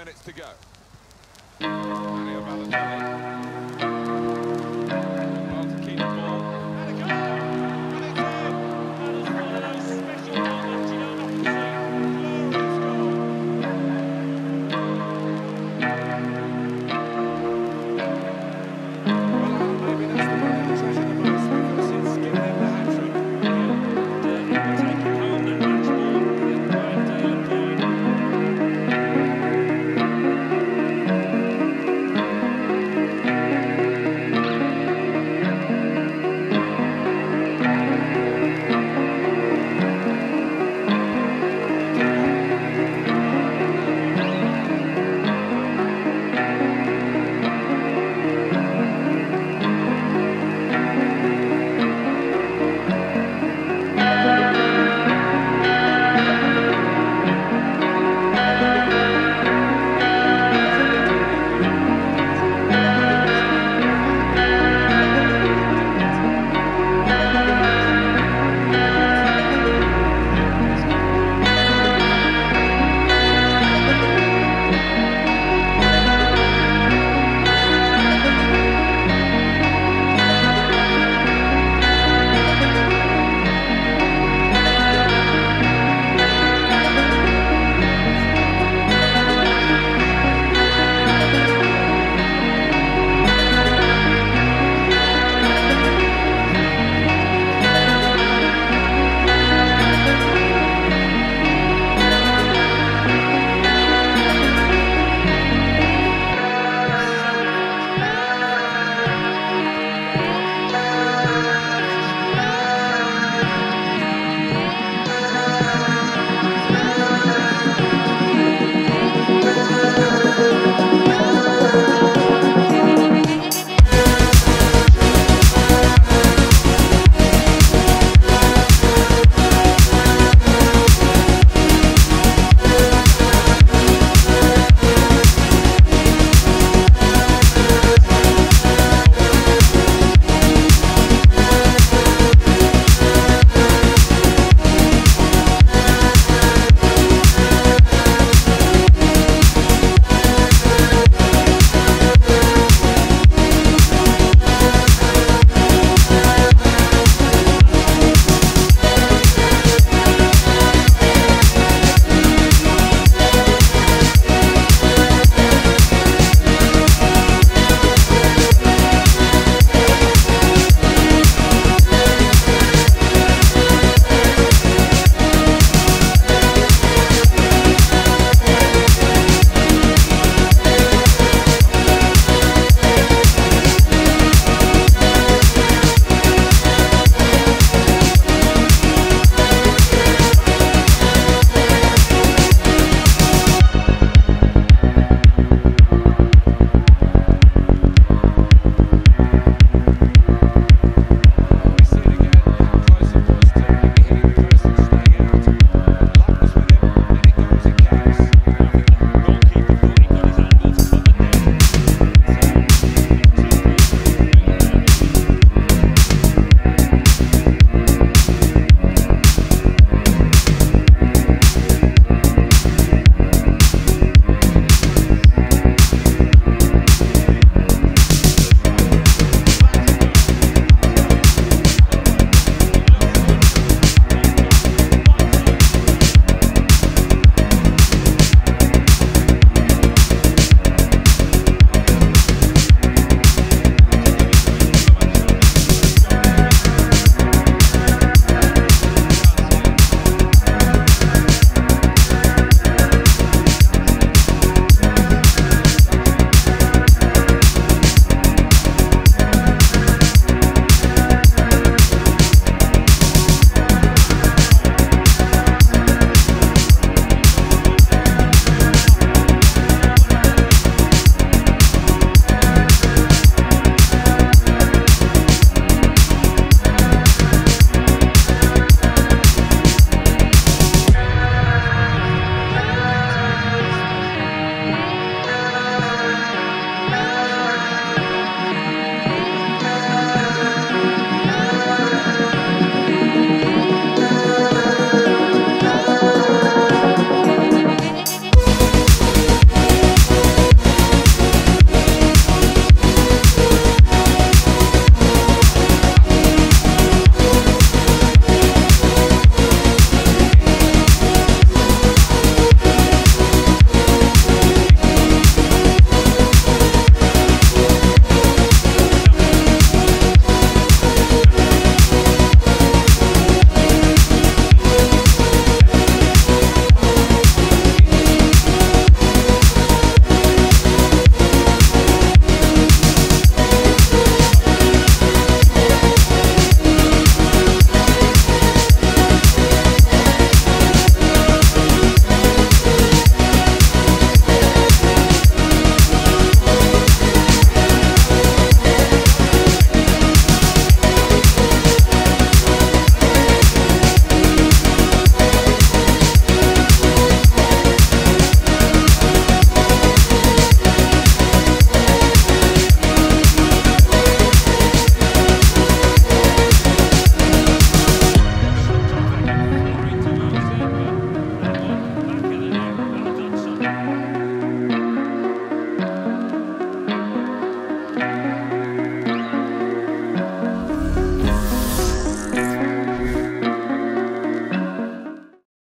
minutes to go.